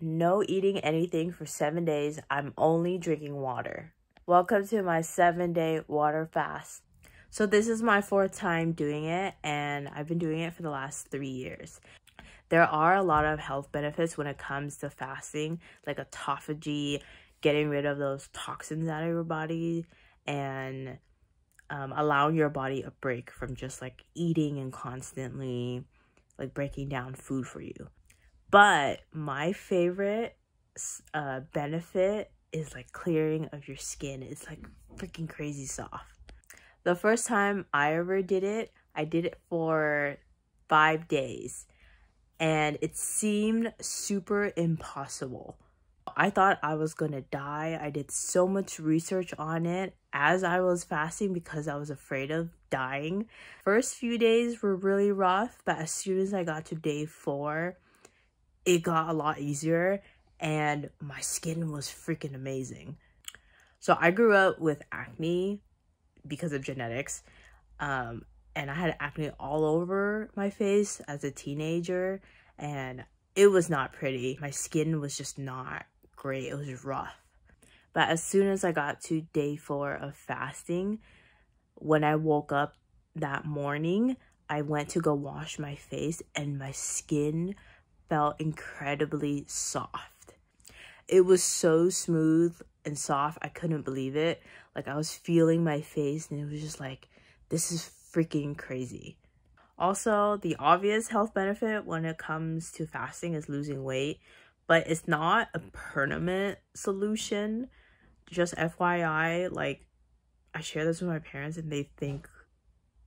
no eating anything for seven days. I'm only drinking water. Welcome to my seven day water fast. So, this is my fourth time doing it, and I've been doing it for the last three years. There are a lot of health benefits when it comes to fasting, like autophagy, getting rid of those toxins out of your body, and um, allowing your body a break from just like eating and constantly like breaking down food for you. But my favorite uh, benefit is like clearing of your skin. It's like freaking crazy soft. The first time I ever did it, I did it for five days and it seemed super impossible. I thought I was gonna die. I did so much research on it as I was fasting because I was afraid of dying. First few days were really rough, but as soon as I got to day four, it got a lot easier and my skin was freaking amazing. So I grew up with acne because of genetics. Um, and I had acne all over my face as a teenager and it was not pretty. My skin was just not great. It was rough. But as soon as I got to day four of fasting, when I woke up that morning, I went to go wash my face and my skin felt incredibly soft. It was so smooth and soft. I couldn't believe it. Like I was feeling my face and it was just like, this is freaking crazy. Also, the obvious health benefit when it comes to fasting is losing weight, but it's not a permanent solution. Just FYI, like I share this with my parents and they think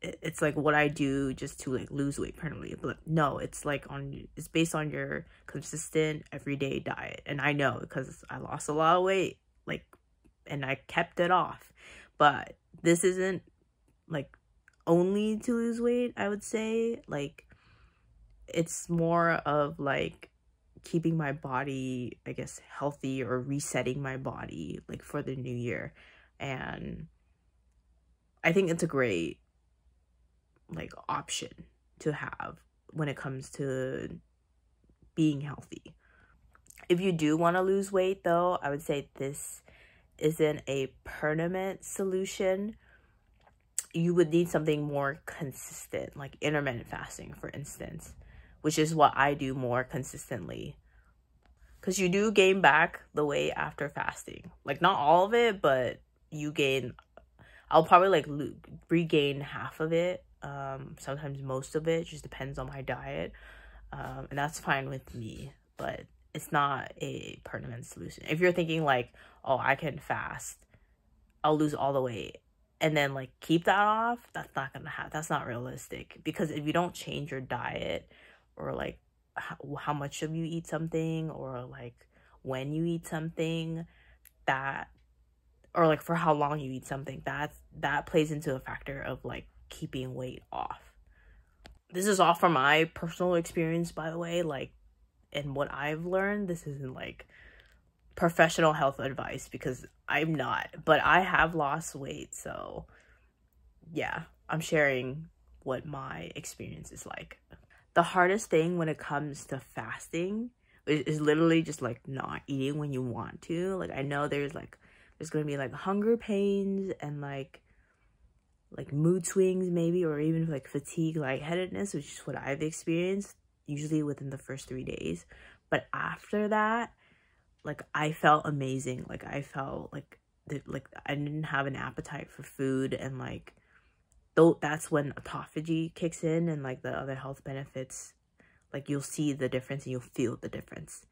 it's like what I do just to like lose weight permanently. But no, it's like on it's based on your consistent everyday diet. And I know because I lost a lot of weight like and I kept it off. But this isn't like only to lose weight, I would say. Like it's more of like keeping my body, I guess, healthy or resetting my body like for the new year. And I think it's a great like option to have when it comes to being healthy. If you do want to lose weight though, I would say this isn't a permanent solution. You would need something more consistent, like intermittent fasting, for instance, which is what I do more consistently. Because you do gain back the weight after fasting. Like, not all of it, but you gain, I'll probably like regain half of it um, sometimes most of it just depends on my diet. Um, and that's fine with me, but it's not a permanent solution. If you're thinking like, oh, I can fast, I'll lose all the weight and then like keep that off, that's not gonna happen. That's not realistic because if you don't change your diet or like how, how much of you eat something or like when you eat something, that or like for how long you eat something, that that plays into a factor of like keeping weight off. This is all from my personal experience, by the way, like, and what I've learned. This isn't like professional health advice because I'm not, but I have lost weight. So, yeah, I'm sharing what my experience is like. The hardest thing when it comes to fasting is, is literally just like not eating when you want to. Like, I know there's like, there's gonna be like hunger pains and like like mood swings maybe or even like fatigue lightheadedness which is what i've experienced usually within the first three days. But after that like i felt amazing. Like i felt like like i didn't have an appetite for food and like though that's when autophagy kicks in and like the other health benefits like you'll see the difference and you'll feel the difference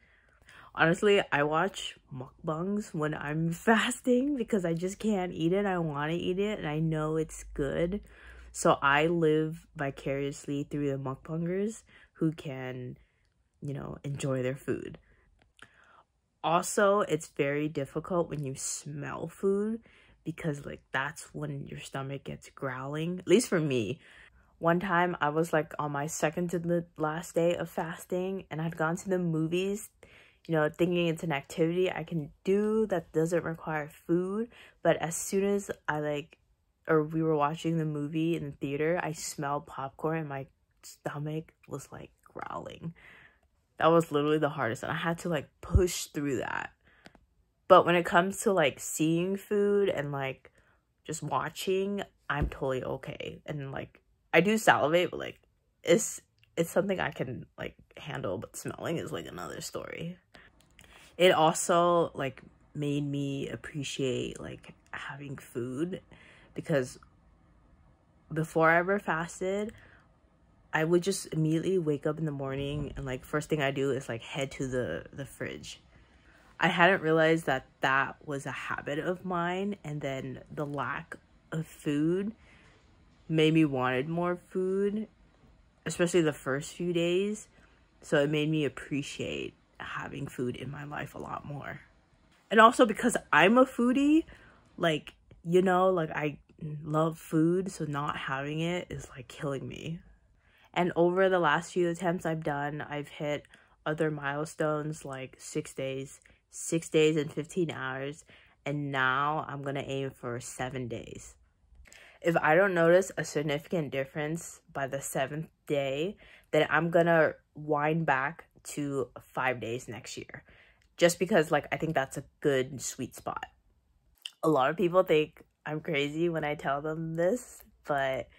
honestly i watch mukbangs when i'm fasting because i just can't eat it. I want to eat it and i know it's good. So i live vicariously through the mukbangers who can you know enjoy their food. Also it's very difficult when you smell food because like that's when your stomach gets growling at least for me. One time i was like on my second to the last day of fasting and i'd gone to the movies you know, thinking it's an activity I can do that doesn't require food. But as soon as I like, or we were watching the movie in the theater, I smelled popcorn and my stomach was like growling. That was literally the hardest. And I had to like push through that. But when it comes to like seeing food and like just watching, I'm totally okay. And like I do salivate, but like it's it's something I can like handle, but smelling is like another story. It also like made me appreciate like having food because before I ever fasted, I would just immediately wake up in the morning and like first thing I do is like head to the the fridge. I hadn't realized that that was a habit of mine and then the lack of food made me wanted more food, especially the first few days. So it made me appreciate having food in my life a lot more. And also because I'm a foodie, like, you know, like I love food, so not having it is like killing me. And over the last few attempts I've done, I've hit other milestones like six days, six days and 15 hours. And now I'm to aim for seven days. If I don't notice a significant difference by the seventh day, then I'm to wind back to five days next year. Just because, like, I think that's a good sweet spot. A lot of people think I'm crazy when I tell them this, but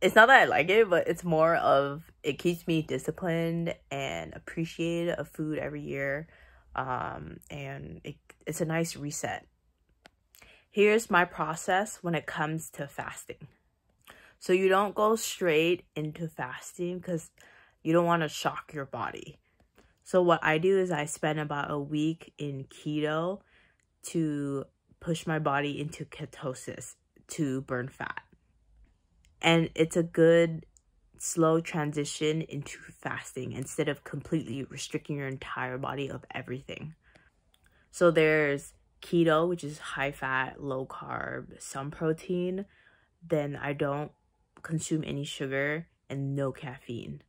it's not that I like it, but it's more of it keeps me disciplined and appreciative of food every year. Um, and it, it's a nice reset. Here's my process when it comes to fasting. So you don't go straight into fasting because you don't want to shock your body. So what I do is I spend about a week in keto to push my body into ketosis to burn fat and it's a good slow transition into fasting instead of completely restricting your entire body of everything. So there's keto, which is high fat, low carb, some protein. Then I don't consume any sugar and no caffeine.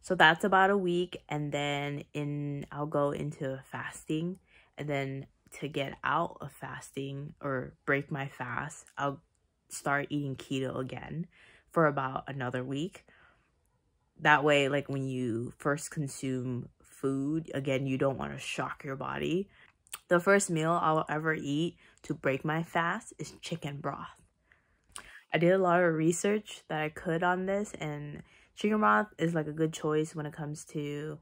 So that's about a week and then in I'll go into fasting and then to get out of fasting or break my fast, I'll start eating keto again for about another week. That way, like when you first consume food, again, you don't want to shock your body. The first meal I'll ever eat to break my fast is chicken broth. I did a lot of research that I could on this, and chicken broth is like a good choice when it comes to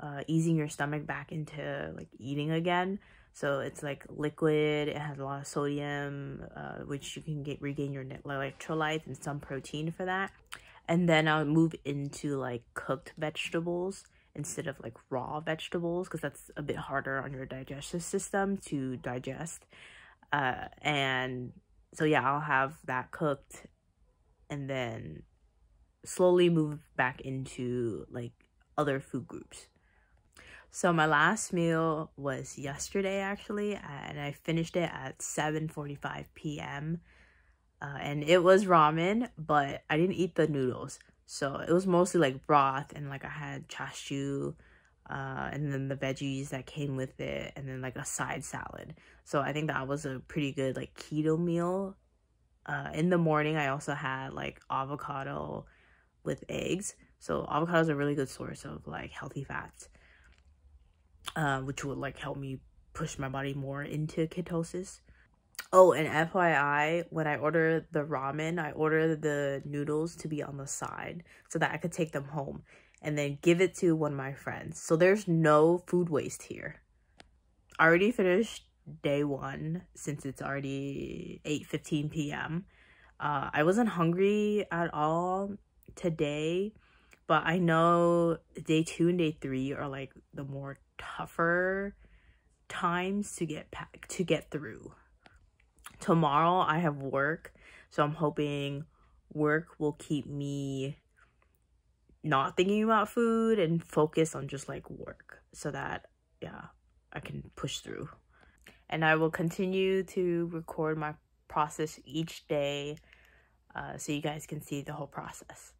uh, easing your stomach back into like eating again. So it's like liquid, it has a lot of sodium, uh, which you can get regain your electrolytes and some protein for that. And then I'll move into like cooked vegetables instead of like raw vegetables because that's a bit harder on your digestive system to digest. Uh, and so yeah, I'll have that cooked and then slowly move back into like other food groups. So my last meal was yesterday actually, and I finished it at 7:45 p.m. Uh, and it was ramen, but I didn't eat the noodles. So it was mostly like broth and like I had chashu, uh, and then the veggies that came with it, and then like a side salad. So I think that was a pretty good like keto meal. Uh, in the morning, I also had like avocado with eggs. So avocado is a really good source of like healthy fats uh, which would like help me push my body more into ketosis. Oh, and FYI, when I order the ramen, I order the noodles to be on the side so that I could take them home and then give it to one of my friends. So there's no food waste here. I already finished day one since it's already 8.15 p.m. Uh, I wasn't hungry at all today, but I know day two and day three are like the more tougher times to get back to get through. Tomorrow I have work, so I'm hoping work will keep me not thinking about food and focus on just like work so that yeah, I can push through. And I will continue to record my process each day uh, so you guys can see the whole process.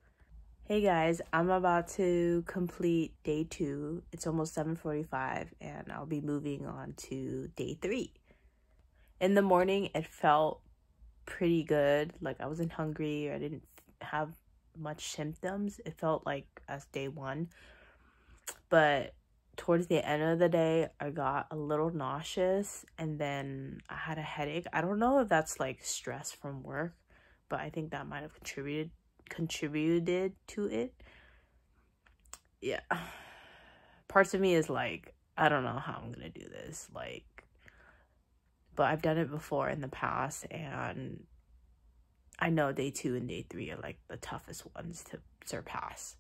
Hey guys, I'm about to complete day two. It's almost 7.45 and I'll be moving on to day three. In the morning, it felt pretty good. Like I wasn't hungry or I didn't have much symptoms. It felt like as day one. But towards the end of the day, I got a little nauseous and then I had a headache. I don't know if that's like stress from work, but I think that might have contributed contributed to it. Yeah. Parts of me is like, I don't know how I'm going to do this. Like but I've done it before in the past and I know day 2 and day 3 are like the toughest ones to surpass.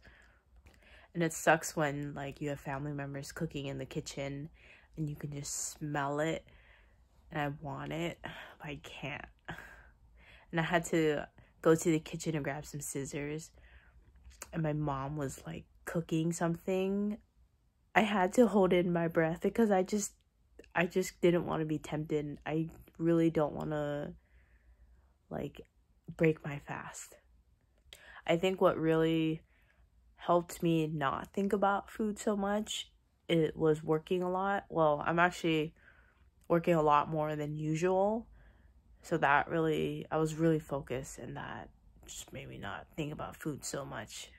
And it sucks when like you have family members cooking in the kitchen and you can just smell it and I want it, but I can't. And I had to go to the kitchen and grab some scissors. And my mom was like cooking something. I had to hold in my breath because I just I just didn't want to be tempted. I really don't want to like break my fast. I think what really helped me not think about food so much it was working a lot. Well, I'm actually working a lot more than usual. So that really I was really focused and that just made me not think about food so much.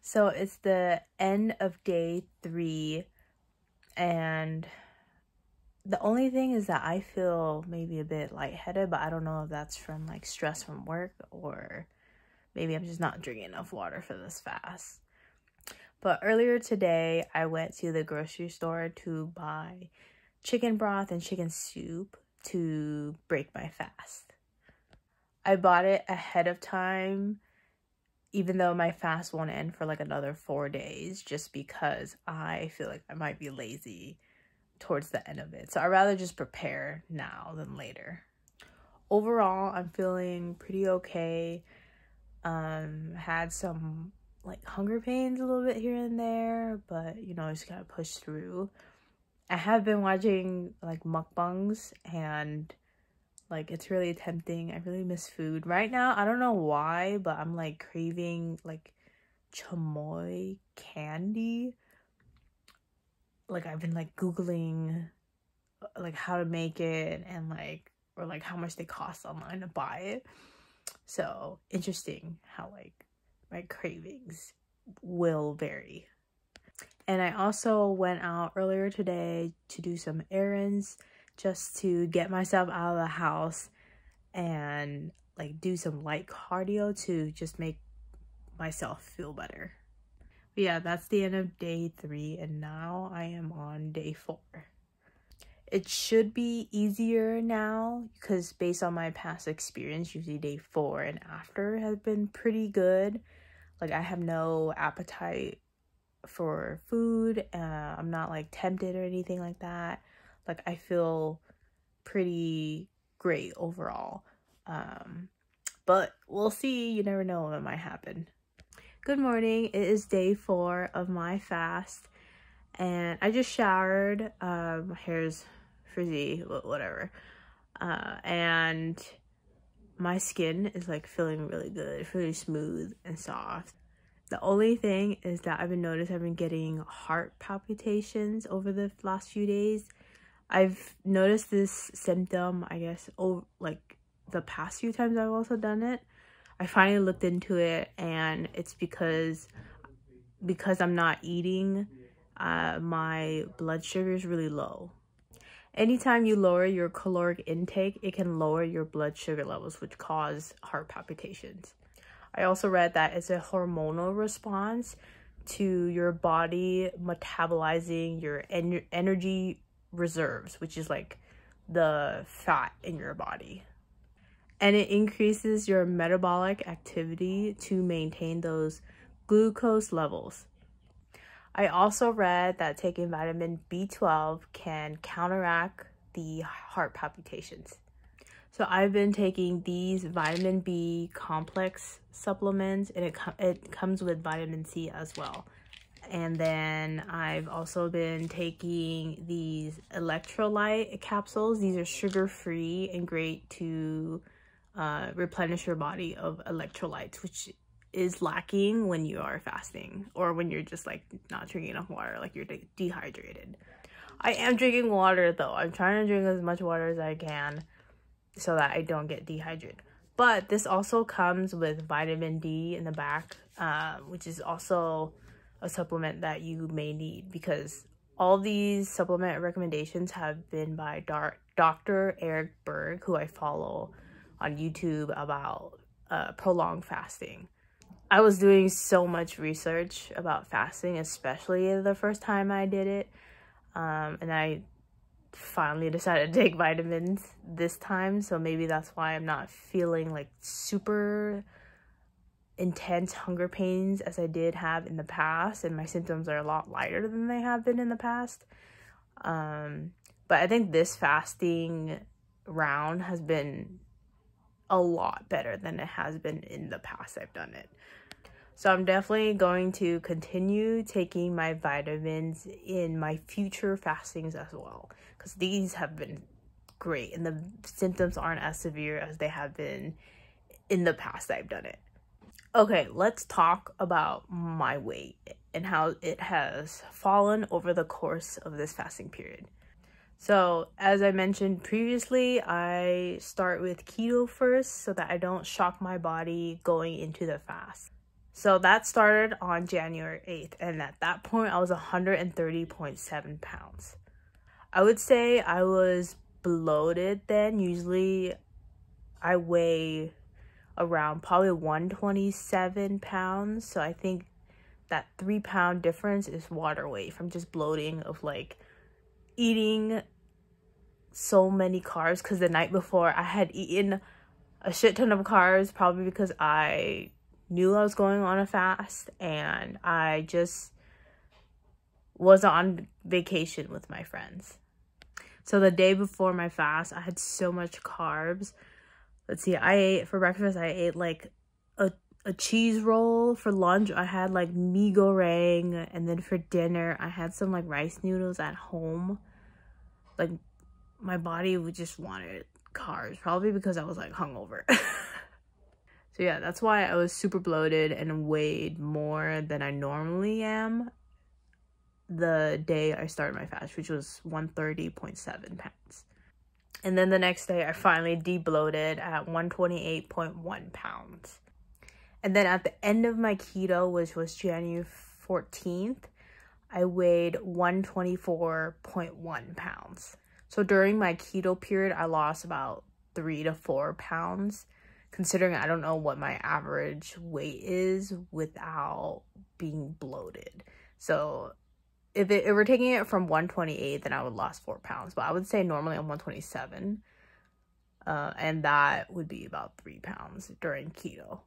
So it's the end of day 3 and the only thing is that I feel maybe a bit lightheaded, but I don't know if that's from like stress from work or maybe I'm just not drinking enough water for this fast. But earlier today, I went to the grocery store to buy chicken broth and chicken soup to break my fast. I bought it ahead of time, even though my fast won't end for like another four days, just because I feel like I might be lazy towards the end of it. So I'd rather just prepare now than later. Overall, I'm feeling pretty okay. Um, had some like hunger pains a little bit here and there, but you know, I just gotta push through. I have been watching like mukbangs and like it's really tempting. I really miss food. Right now, I don't know why, but I'm like craving like chamoy candy. Like I've been like googling uh, like how to make it and like or like how much they cost online to buy it. So, interesting how like my cravings will vary. And I also went out earlier today to do some errands just to get myself out of the house and like do some light cardio to just make myself feel better. But yeah, that's the end of day three and now I am on day four. It should be easier now because based on my past experience, usually day four and after has been pretty good. Like I have no appetite for food. Uh, I'm not like tempted or anything like that. Like I feel pretty great overall. Um, but we'll see. You never know what might happen. Good morning. It is day four of my fast. And I just showered. Um, my hair's frizzy, whatever. Uh, and my skin is like feeling really good, really smooth and soft. The only thing is that I've been noticing I've been getting heart palpitations over the last few days. I've noticed this symptom, I guess, oh, like the past few times I've also done it. I finally looked into it and it's because because I'm not eating, uh, my blood sugar is really low. Anytime you lower your caloric intake, it can lower your blood sugar levels, which cause heart palpitations. I also read that it's a hormonal response to your body metabolizing your en energy reserves, which is like the fat in your body. And it increases your metabolic activity to maintain those glucose levels. I also read that taking vitamin B12 can counteract the heart palpitations. So I've been taking these vitamin B complex supplements and it, com it comes with vitamin C as well. And then I've also been taking these electrolyte capsules. These are sugar-free and great to uh, replenish your body of electrolytes, which is lacking when you are fasting or when you're just like not drinking enough water, like you're de dehydrated. I am drinking water though. I'm trying to drink as much water as I can so that I don't get dehydrated. But this also comes with vitamin D in the back, uh, which is also a supplement that you may need because all these supplement recommendations have been by Dr. Eric Berg, who I follow on YouTube about uh, prolonged fasting. I was doing so much research about fasting, especially the first time I did it. Um, and I finally decided to take vitamins this time. So maybe that's why I'm not feeling like super intense hunger pains as I did have in the past. And my symptoms are a lot lighter than they have been in the past. Um, but I think this fasting round has been a lot better than it has been in the past I've done it. So I'm definitely going to continue taking my vitamins in my future fastings as well because these have been great and the symptoms aren't as severe as they have been in the past I've done it. Okay, let's talk about my weight and how it has fallen over the course of this fasting period. So, as I mentioned previously, I start with keto first so that I don't shock my body going into the fast. So that started on January 8th, and at that point, I was 130.7 pounds. I would say I was bloated then. Usually, I weigh around probably 127 pounds. So I think that three pound difference is water weight from just bloating of like eating so many carbs because the night before I had eaten a shit ton of carbs probably because I knew I was going on a fast and I just was on vacation with my friends. So the day before my fast, I had so much carbs. Let's see, I ate for breakfast, I ate like a, a cheese roll. For lunch, I had like mee goreng. And then for dinner, I had some like rice noodles at home. Like my body would just wanted carbs, probably because I was like hungover. So yeah, that's why I was super bloated and weighed more than I normally am the day I started my fast, which was 130.7 pounds. And then the next day I finally debloated at 128.1 pounds. And then at the end of my keto, which was January 14th, I weighed 124.1 pounds. So during my keto period, I lost about three to four pounds considering I don't know what my average weight is without being bloated. So if, it, if we're taking it from 128, then I would lose four pounds. But I would say normally I'm 127. Uh, and that would be about three pounds during keto.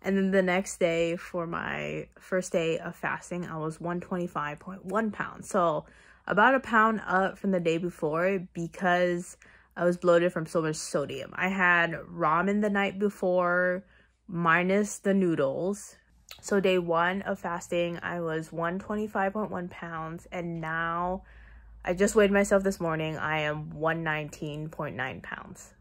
And then the next day for my first day of fasting, I was 125.1 pounds. So about a pound up from the day before because I was bloated from so much sodium. I had ramen the night before, minus the noodles. So day one of fasting, I was 125.1 pounds, and now I just weighed myself this morning. I am 119.9 pounds.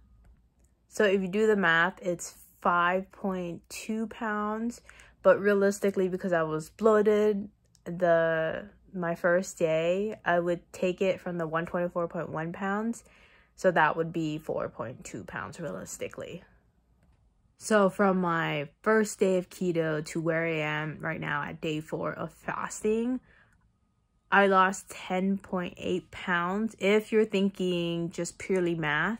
So if you do the math, it's 5.2 pounds, but realistically, because I was bloated, the my first day, I would take it from the 124.1 pounds so that would be 4.2 pounds realistically. So from my first day of keto to where I am right now at day four of fasting, I lost 10.8 pounds if you're thinking just purely math.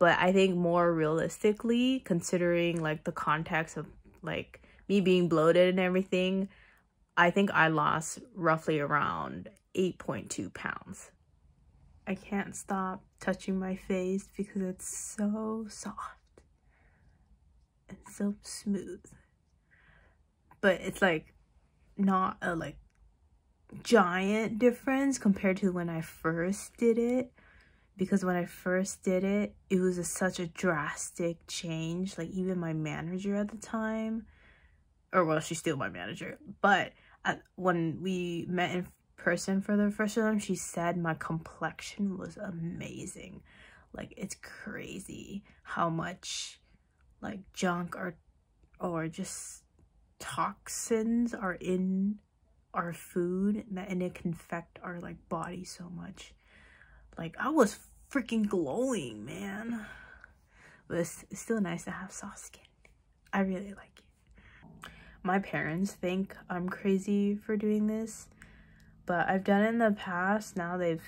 But I think more realistically, considering like the context of like me being bloated and everything, I think I lost roughly around 8.2 pounds. I can't stop touching my face because it's so soft and so smooth. But it's like not a like giant difference compared to when I first did it because when I first did it, it was a, such a drastic change. Like even my manager at the time, or well, she's still my manager, but at, when we met in person for the first time, she said my complexion was amazing. Like it's crazy how much like junk or or just toxins are in our food and it can affect our like body so much. Like I was freaking glowing, man. But it's, still nice to have soft skin. I really like it. my parents think I'm crazy for doing this, but I've done it in the past. Now they've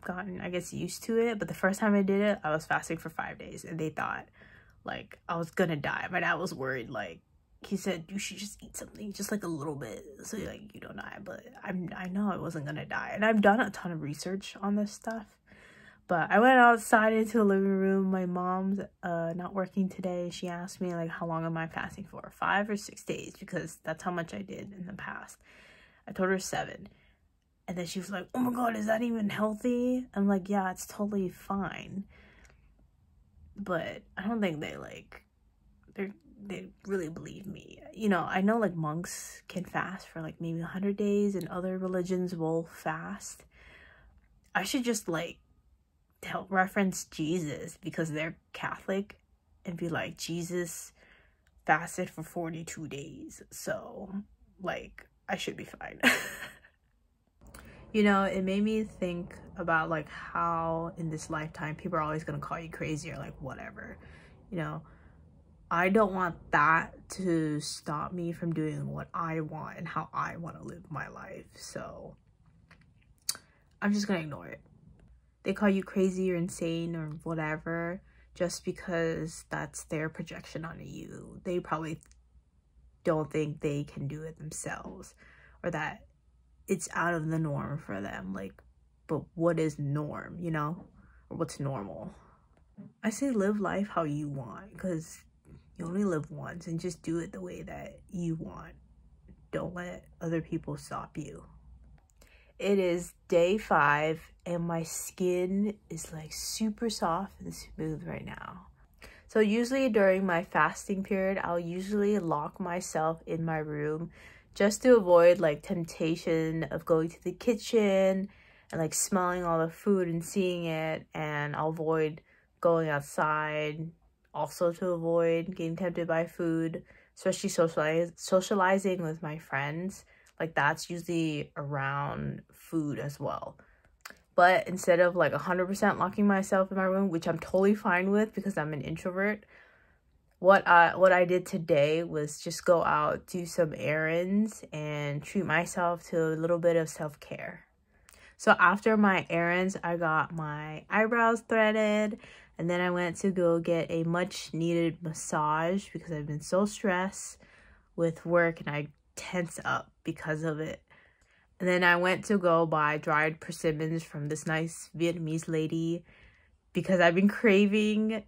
gotten, I guess, used to it. But the first time I did it, I was fasting for five days and they thought like I was gonna die. My dad was worried, like, he said you should just eat something just like a little bit so like you don't die but i'm i know i wasn't gonna die and i've done a ton of research on this stuff but I went outside into the living room. My mom's uh, not working today. She asked me like, how long am I fasting for? Five or six days because that's how much I did in the past. I told her seven. And then she was like, oh my God, is that even healthy? I'm like, yeah, it's totally fine. But I don't think they like, they they really believe me. You know, I know like monks can fast for like maybe 100 days and other religions will fast. I should just like help reference Jesus because they're Catholic and be like, Jesus fasted for 42 days. So, like, I should be fine. you know, it made me think about like how in this lifetime people are always going to call you crazy or like whatever. You know, I don't want that to stop me from doing what I want and how I want to live my life. So, I'm just going to ignore it they call you crazy or insane or whatever just because that's their projection on you. They probably don't think they can do it themselves or that it's out of the norm for them. Like, but what is norm, you know? Or what's normal? I say live life how you want because you only live once and just do it the way that you want. Don't let other people stop you. It is day five and my skin is like super soft and smooth right now. So usually during my fasting period, I'll usually lock myself in my room just to avoid like temptation of going to the kitchen and like smelling all the food and seeing it and I'll avoid going outside also to avoid getting tempted by food, especially socialize socializing with my friends like that's usually around food as well. But instead of like 100% locking myself in my room, which I'm totally fine with because I'm an introvert, what I what I did today was just go out, do some errands, and treat myself to a little bit of self-care. So after my errands, I got my eyebrows threaded, and then I went to go get a much needed massage because I've been so stressed with work and I tense up because of it. And then I went to go buy dried persimmons from this nice Vietnamese lady because I've been craving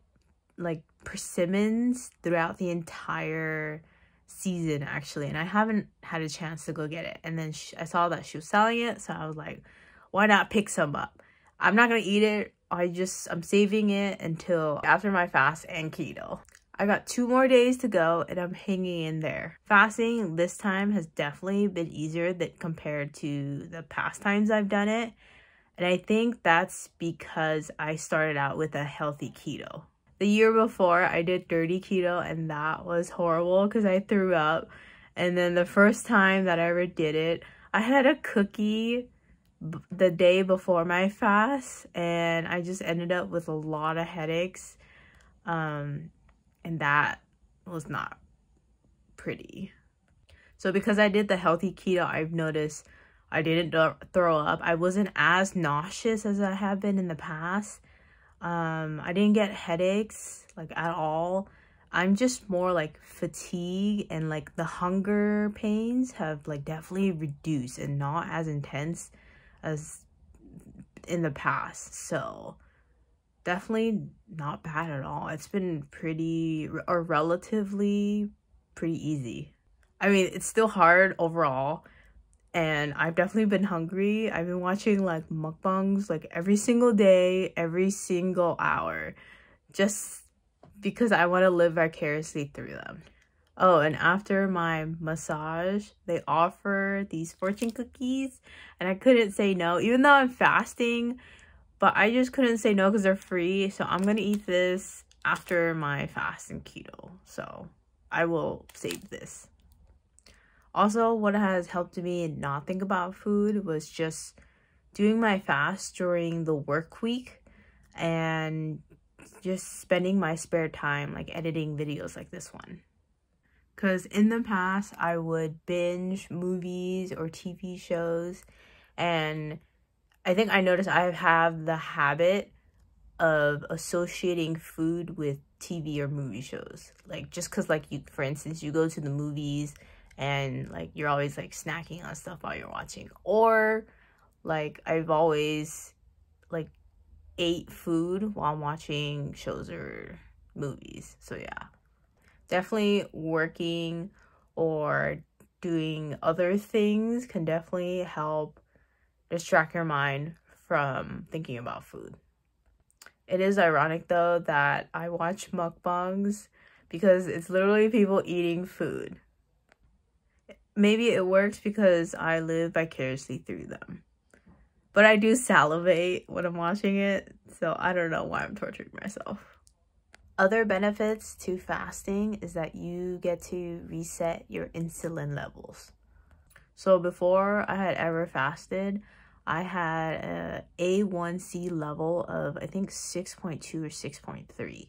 like persimmons throughout the entire season actually and I haven't had a chance to go get it and then she, I saw that she was selling it so I was like why not pick some up I'm not gonna eat it I just I'm saving it until after my fast and keto I got two more days to go and I'm hanging in there. Fasting this time has definitely been easier than compared to the past times I've done it. And I think that's because I started out with a healthy keto. The year before I did dirty keto and that was horrible because I threw up. And then the first time that I ever did it, I had a cookie the day before my fast and I just ended up with a lot of headaches. Um, and that was not pretty. So because I did the healthy keto, I've noticed I didn't throw up. I wasn't as nauseous as I have been in the past. Um, I didn't get headaches like at all. I'm just more like fatigue and like the hunger pains have like definitely reduced and not as intense as in the past. So definitely not bad at all. It's been pretty or relatively pretty easy. I mean, it's still hard overall and I've definitely been hungry. I've been watching like mukbangs like every single day, every single hour just because I want to live vicariously through them. Oh, and after my massage, they offer these fortune cookies and I couldn't say no even though I'm fasting but I just couldn't say no because they're free. So I'm going to eat this after my fast and keto. So I will save this. Also, what has helped me not think about food was just doing my fast during the work week and just spending my spare time like editing videos like this one. Because in the past, I would binge movies or TV shows. And I think I noticed I have the habit of associating food with TV or movie shows. Like, just because, like, you, for instance, you go to the movies and, like, you're always, like, snacking on stuff while you're watching. Or, like, I've always, like, ate food while watching shows or movies. So, yeah definitely working or doing other things can definitely help distract your mind from thinking about food. It is ironic though that I watch mukbangs because it's literally people eating food. Maybe it works because I live vicariously through them. But I do salivate when I'm watching it, so I don't know why I'm torturing myself. Other benefits to fasting is that you get to reset your insulin levels. So before I had ever fasted, I had a A1C level of I think 6.2 or 6.3,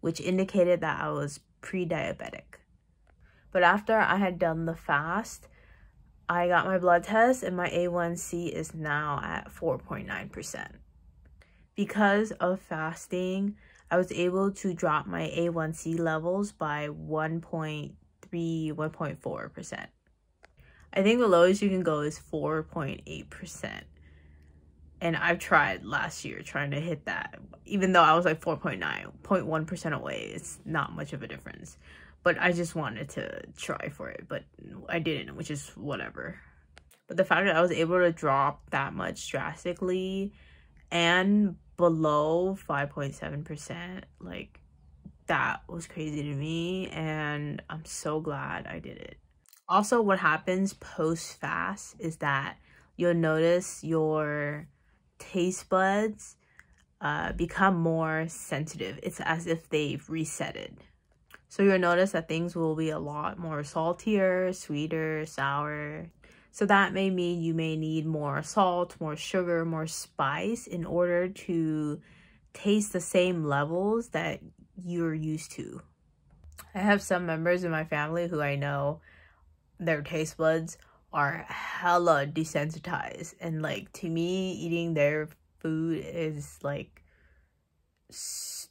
which indicated that I was pre-diabetic. But after I had done the fast, I got my blood test and my A1C is now at 4.9%. Because of fasting, I was able to drop my A1C levels by 1.3, 1.4%. I think the lowest you can go is 4.8%. And I've tried last year trying to hit that. Even though I was like 4.9, 0.1% away, it's not much of a difference. But I just wanted to try for it, but I didn't, which is whatever. But the fact that I was able to drop that much drastically and below 5.7%. Like, that was crazy to me, and I'm so glad I did it. Also, what happens post fast is that you'll notice your taste buds uh, become more sensitive. It's as if they've resetted. So you'll notice that things will be a lot more saltier, sweeter, sour. So that may mean you may need more salt, more sugar, more spice in order to taste the same levels that you're used to. I have some members in my family who I know their taste buds are hella desensitized and like to me eating their food is like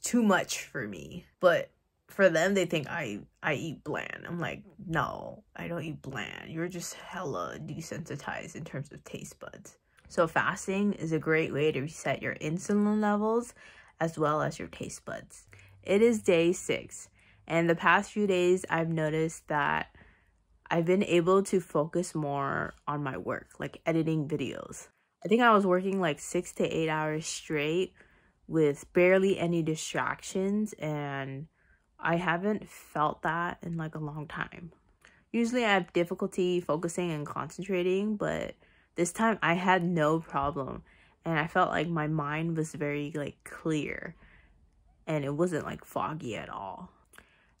too much for me but for them they think I I eat bland. I'm like, no, I don't eat bland. You're just hella desensitized in terms of taste buds. So fasting is a great way to reset your insulin levels as well as your taste buds. It is day six, and the past few days I've noticed that I've been able to focus more on my work, like editing videos. I think I was working like six to eight hours straight with barely any distractions and I haven't felt that in like a long time. Usually I have difficulty focusing and concentrating, but this time I had no problem and I felt like my mind was very like clear and it wasn't like foggy at all.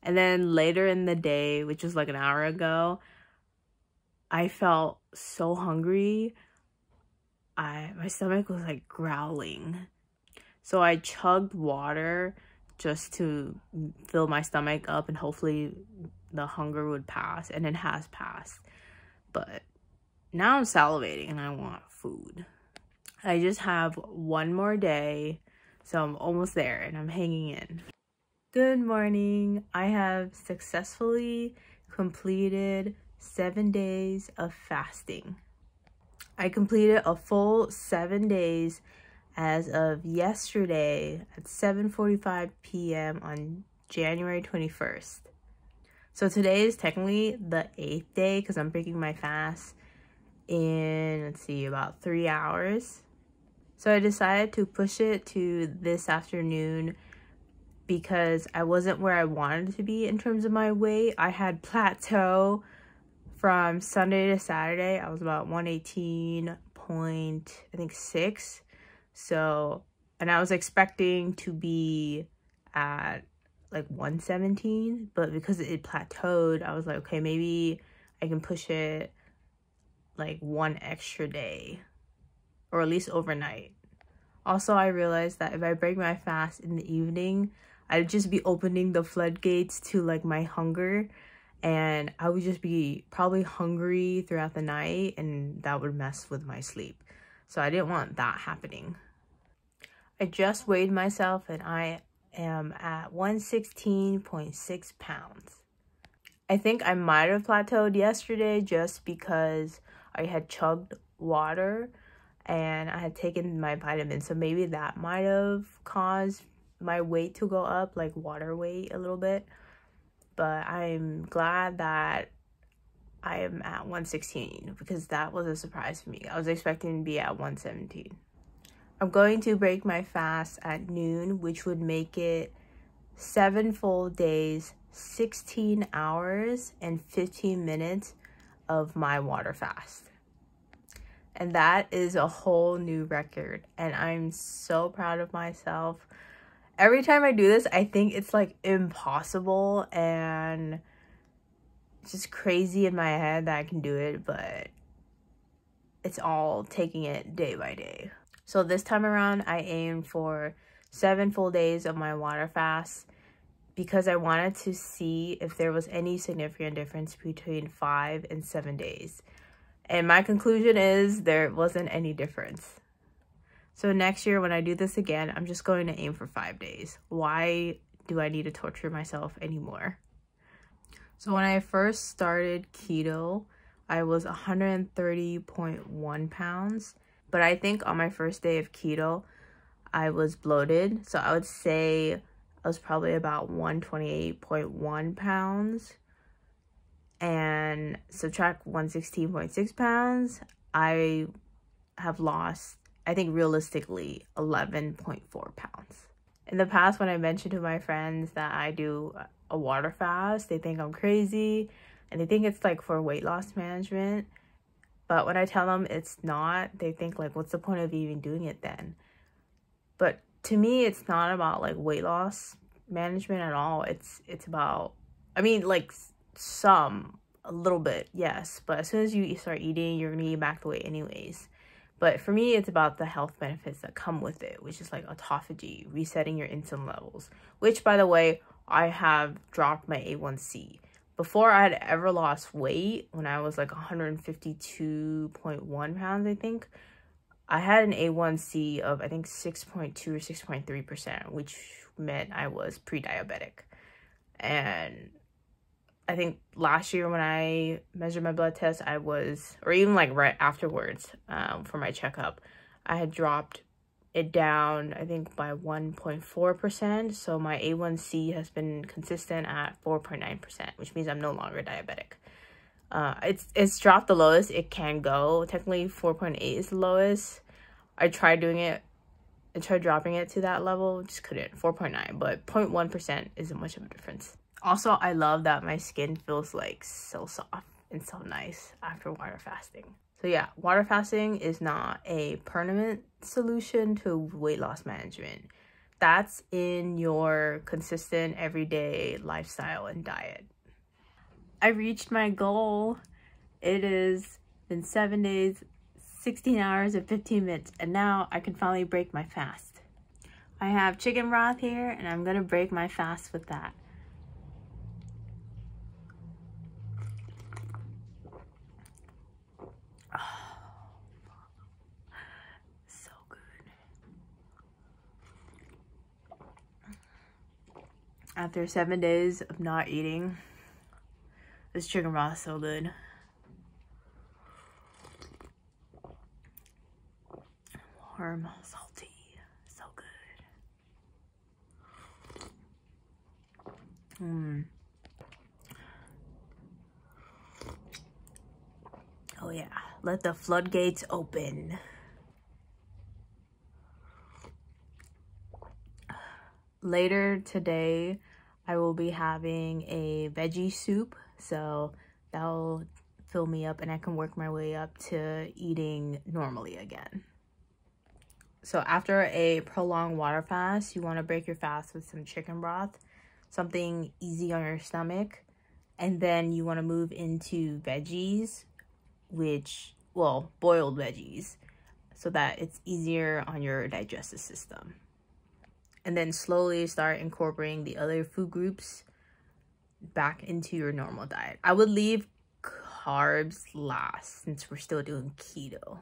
And then later in the day, which was like an hour ago, I felt so hungry. I my stomach was like growling. So I chugged water just to fill my stomach up and hopefully the hunger would pass and it has passed. But now i'm salivating and i want food. I just have one more day so i'm almost there and i'm hanging in. Good morning. I have successfully completed seven days of fasting. I completed a full seven days as of yesterday at 7.45 p.m. on January 21st. So today is technically the eighth day because I'm breaking my fast in, let's see, about three hours. So I decided to push it to this afternoon because I wasn't where I wanted to be in terms of my weight. I had plateau from Sunday to Saturday. I was about 118 point, I think, 6 so, and I was expecting to be at like 117, but because it plateaued, I was like, okay, maybe I can push it like one extra day or at least overnight. Also, I realized that if I break my fast in the evening, I'd just be opening the floodgates to like my hunger and I would just be probably hungry throughout the night and that would mess with my sleep. So I didn't want that happening. I just weighed myself and I am at 116.6 pounds. I think I might have plateaued yesterday just because I had chugged water and I had taken my vitamins. So maybe that might have caused my weight to go up, like water weight a little bit. But I'm glad that I am at 116 because that was a surprise for me. I was expecting to be at 117. I'm going to break my fast at noon, which would make it seven full days, 16 hours, and 15 minutes of my water fast. And that is a whole new record. And I'm so proud of myself. Every time I do this, I think it's like impossible and just crazy in my head that I can do it, but it's all taking it day by day. So this time around, I aimed for seven full days of my water fast because I wanted to see if there was any significant difference between five and seven days. And my conclusion is there wasn't any difference. So next year when I do this again, I'm just going to aim for five days. Why do I need to torture myself anymore? So when I first started keto, I was 130.1 pounds. But I think on my first day of keto, I was bloated. So I would say I was probably about 128.1 pounds. And subtract 116.6 pounds, I have lost, I think realistically, 11.4 pounds. In the past, when I mentioned to my friends that I do a water fast. They think I'm crazy and they think it's like for weight loss management. But when I tell them it's not, they think like, what's the point of even doing it then? But to me, it's not about like weight loss management at all. It's, it's about, I mean, like some, a little bit, yes. But as soon as you start eating, you're going to get back the weight anyways. But for me, it's about the health benefits that come with it, which is like autophagy, resetting your insulin levels, which by the way, I have dropped my A1C. Before I had ever lost weight, when I was like 152.1 pounds, I think, I had an A1C of I think 6.2 or 6.3%, which meant I was pre-diabetic. And I think last year when I measured my blood test, I was, or even like right afterwards um, for my checkup, I had dropped it down, I think, by 1.4%. So my A1C has been consistent at 4.9%, which means I'm no longer diabetic. Uh, it's, it's dropped the lowest it can go. Technically, 4.8 is the lowest. I tried doing it. I tried dropping it to that level. Just couldn't. 4.9. But 0.1% isn't much of a difference. Also, I love that my skin feels like so soft and so nice after water fasting. So yeah, water fasting is not a permanent solution to weight loss management. That's in your consistent everyday lifestyle and diet. I reached my goal. It has been seven days, 16 hours and 15 minutes, and now I can finally break my fast. I have chicken broth here, and I'm gonna break my fast with that. After seven days of not eating. This chicken broth is so good. Warm, salty, so good. Mmm. Oh yeah, let the floodgates open. Later today, I will be having a veggie soup. So that'll fill me up and I can work my way up to eating normally again. So after a prolonged water fast, you want to break your fast with some chicken broth, something easy on your stomach. And then you want to move into veggies, which, well, boiled veggies, so that it's easier on your digestive system and then slowly start incorporating the other food groups back into your normal diet. I would leave carbs last since we're still doing keto.